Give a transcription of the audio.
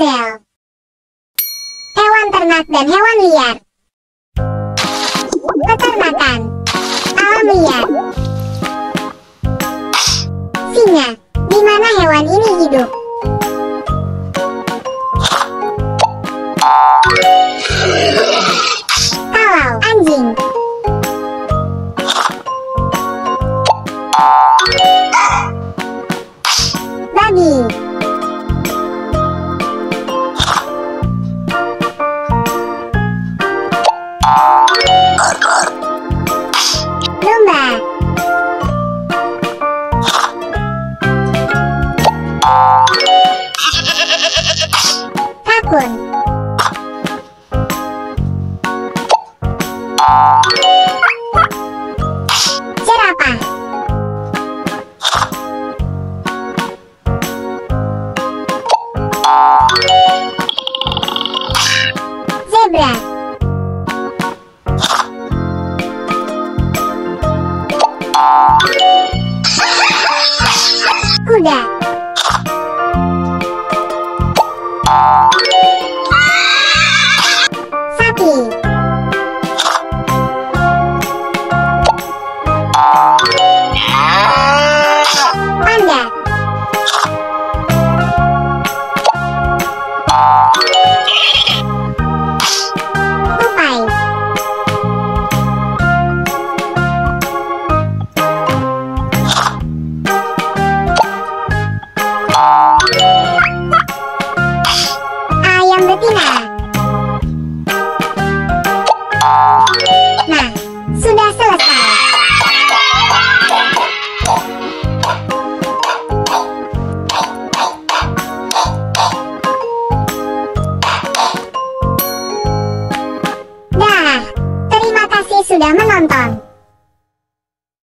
Gazelle Hewan ternak dan hewan liar. Peternakan Alam liar. Singa Di mana hewan ini hidup? Kalau anjing. Babi Kakun Jerapah Zebra. Kuda ピー。Sudah menonton.